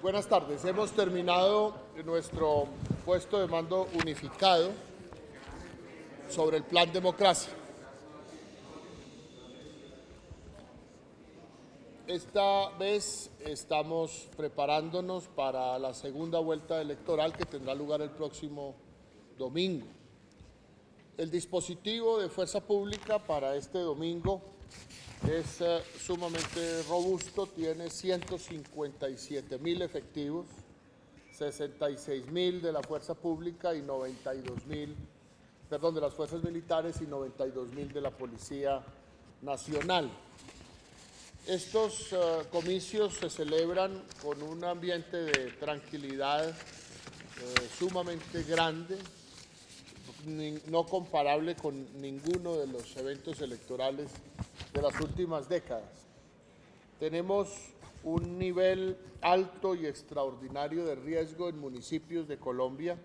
Buenas tardes. Hemos terminado nuestro puesto de mando unificado sobre el plan democracia. Esta vez estamos preparándonos para la segunda vuelta electoral que tendrá lugar el próximo domingo. El dispositivo de fuerza pública para este domingo es eh, sumamente robusto, tiene 157 mil efectivos, 66 mil de la fuerza pública y 92 mil, perdón, de las fuerzas militares y 92 mil de la Policía Nacional. Estos eh, comicios se celebran con un ambiente de tranquilidad eh, sumamente grande, no comparable con ninguno de los eventos electorales de las últimas décadas. Tenemos un nivel alto y extraordinario de riesgo en municipios de Colombia,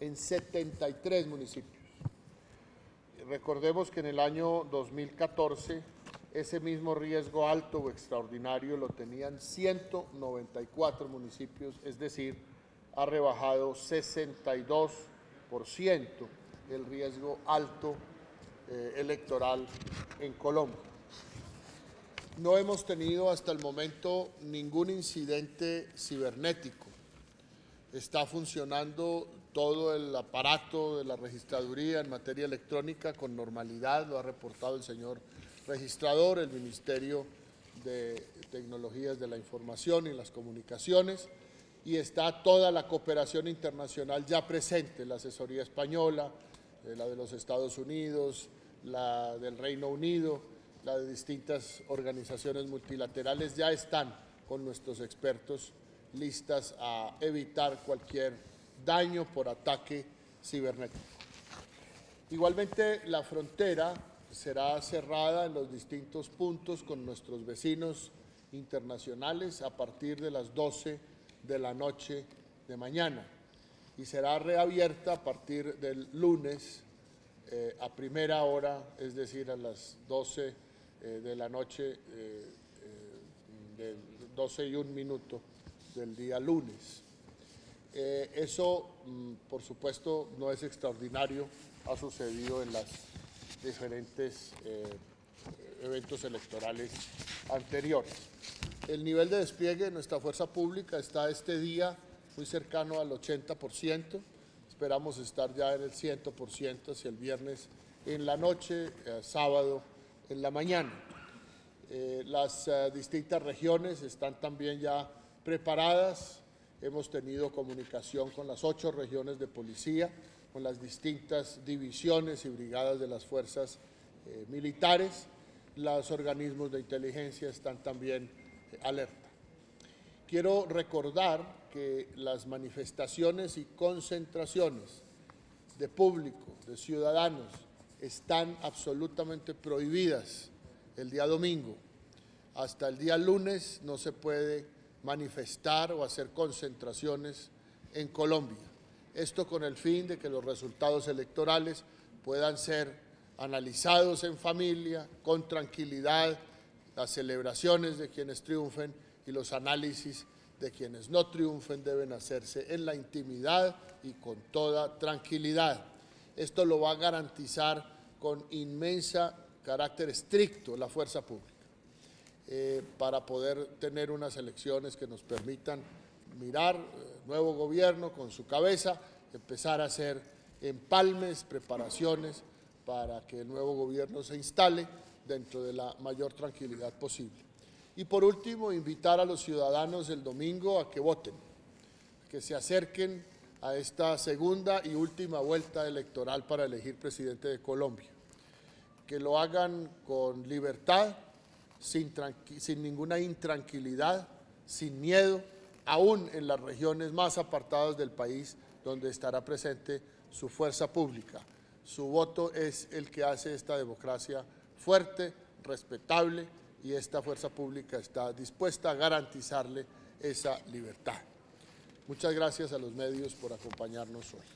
en 73 municipios. Recordemos que en el año 2014 ese mismo riesgo alto o extraordinario lo tenían 194 municipios, es decir, ha rebajado 62 el riesgo alto eh, electoral en Colombia. No hemos tenido hasta el momento ningún incidente cibernético. Está funcionando todo el aparato de la registraduría en materia electrónica con normalidad, lo ha reportado el señor registrador, el Ministerio de Tecnologías de la Información y las Comunicaciones y está toda la cooperación internacional ya presente, la asesoría española, eh, la de los Estados Unidos, la del Reino Unido, la de distintas organizaciones multilaterales, ya están con nuestros expertos listas a evitar cualquier daño por ataque cibernético. Igualmente, la frontera será cerrada en los distintos puntos con nuestros vecinos internacionales a partir de las 12 de la noche de mañana y será reabierta a partir del lunes eh, a primera hora, es decir, a las 12 eh, de la noche, eh, de 12 y un minuto del día lunes. eso, mm, por supuesto, no es extraordinario, ha sucedido en los diferentes eventos electorales anteriores. El nivel de despliegue de nuestra fuerza pública está este día muy cercano al 80%. Esperamos estar ya en el 100% hacia el viernes en la noche, eh, sábado en la mañana. Eh, las eh, distintas regiones están también ya preparadas. Hemos tenido comunicación con las ocho regiones de policía, con las distintas divisiones y brigadas de las fuerzas militares. Los organismos de inteligencia están también alerta. Quiero recordar que las manifestaciones y concentraciones de público, de ciudadanos, están absolutamente prohibidas el día domingo. Hasta el día lunes no se puede manifestar o hacer concentraciones en Colombia. Esto con el fin de que los resultados electorales puedan ser analizados en familia, con tranquilidad, las celebraciones de quienes triunfen y los análisis de quienes no triunfen deben hacerse en la intimidad y con toda tranquilidad. Esto lo va a garantizar con inmensa carácter estricto la fuerza pública eh, para poder tener unas elecciones que nos permitan mirar el eh, nuevo gobierno con su cabeza, empezar a hacer empalmes, preparaciones para que el nuevo gobierno se instale dentro de la mayor tranquilidad posible. Y por último, invitar a los ciudadanos el domingo a que voten, que se acerquen a esta segunda y última vuelta electoral para elegir presidente de Colombia, que lo hagan con libertad, sin, sin ninguna intranquilidad, sin miedo, aún en las regiones más apartadas del país donde estará presente su fuerza pública. Su voto es el que hace esta democracia fuerte, respetable y esta fuerza pública está dispuesta a garantizarle esa libertad. Muchas gracias a los medios por acompañarnos hoy.